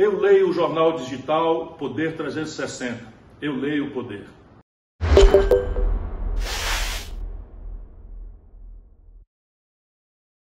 Eu leio o jornal digital Poder 360. Eu leio o poder.